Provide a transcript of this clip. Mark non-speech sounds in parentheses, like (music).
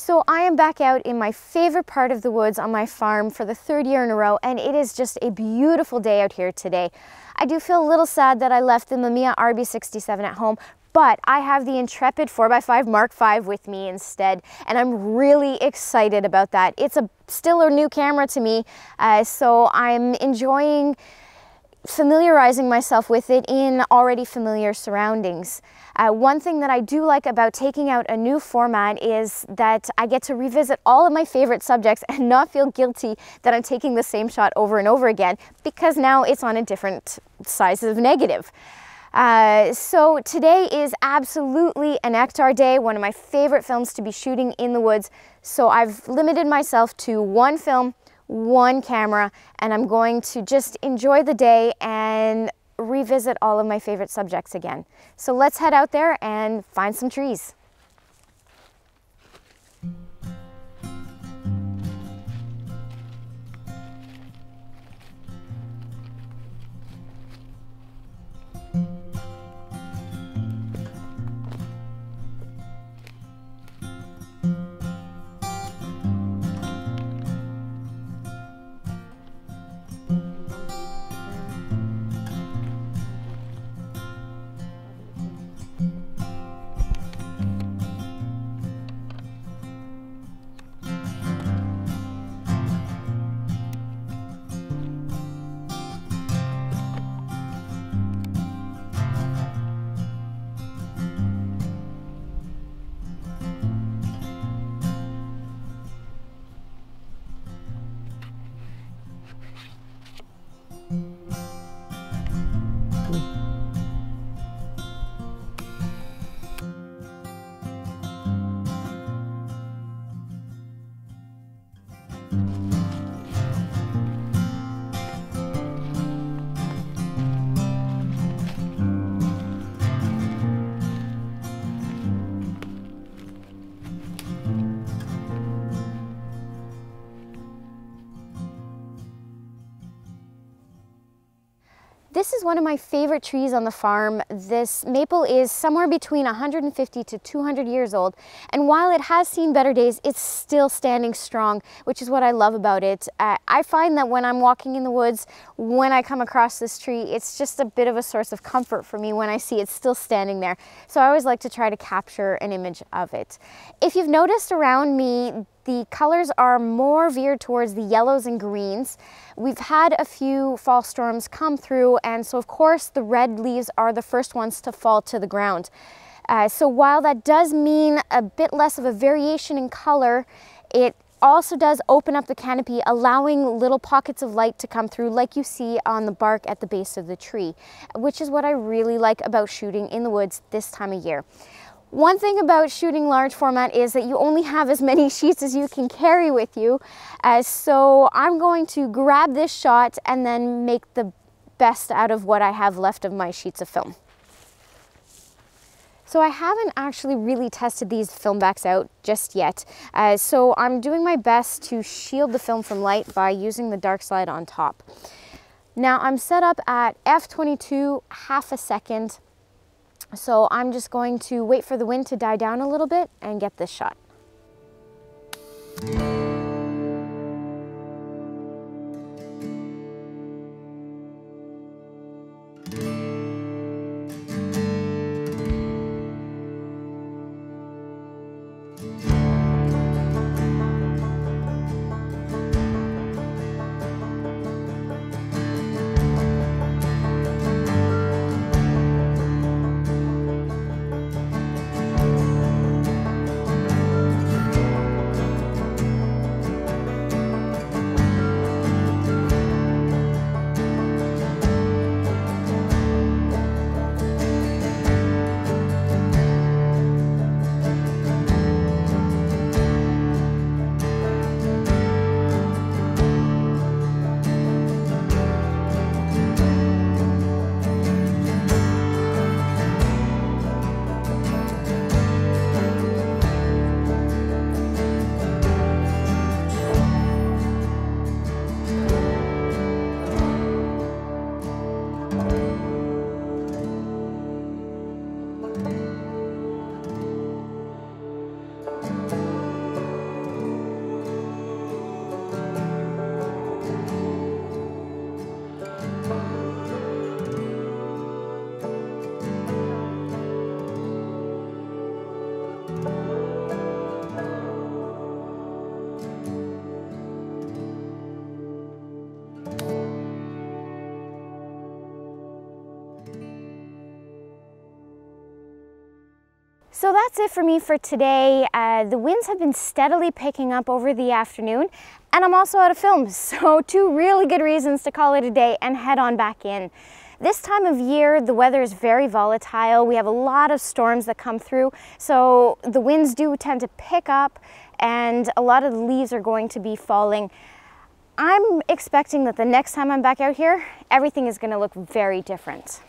So I am back out in my favorite part of the woods on my farm for the third year in a row and it is just a beautiful day out here today. I do feel a little sad that I left the Mamiya RB67 at home, but I have the Intrepid 4x5 Mark V with me instead, and I'm really excited about that. It's a still a new camera to me, uh, so I'm enjoying familiarizing myself with it in already familiar surroundings. Uh, one thing that I do like about taking out a new format is that I get to revisit all of my favorite subjects and not feel guilty that I'm taking the same shot over and over again because now it's on a different size of negative. Uh, so today is absolutely an Ektar day, one of my favorite films to be shooting in the woods. So I've limited myself to one film one camera and I'm going to just enjoy the day and revisit all of my favorite subjects again. So let's head out there and find some trees. This is one of my favorite trees on the farm. This maple is somewhere between 150 to 200 years old. And while it has seen better days, it's still standing strong, which is what I love about it. Uh, I find that when I'm walking in the woods, when I come across this tree, it's just a bit of a source of comfort for me when I see it still standing there. So I always like to try to capture an image of it. If you've noticed around me, the colors are more veered towards the yellows and greens. We've had a few fall storms come through and so of course the red leaves are the first ones to fall to the ground. Uh, so while that does mean a bit less of a variation in color, it also does open up the canopy, allowing little pockets of light to come through like you see on the bark at the base of the tree, which is what I really like about shooting in the woods this time of year. One thing about shooting large format is that you only have as many (laughs) sheets as you can carry with you. Uh, so I'm going to grab this shot and then make the best out of what I have left of my sheets of film. So I haven't actually really tested these film backs out just yet. Uh, so I'm doing my best to shield the film from light by using the dark slide on top. Now I'm set up at f22 half a second so I'm just going to wait for the wind to die down a little bit and get this shot. So that's it for me for today. Uh, the winds have been steadily picking up over the afternoon and I'm also out of film. (laughs) So two really good reasons to call it a day and head on back in. This time of year, the weather is very volatile. We have a lot of storms that come through. So the winds do tend to pick up and a lot of the leaves are going to be falling. I'm expecting that the next time I'm back out here, everything is gonna look very different.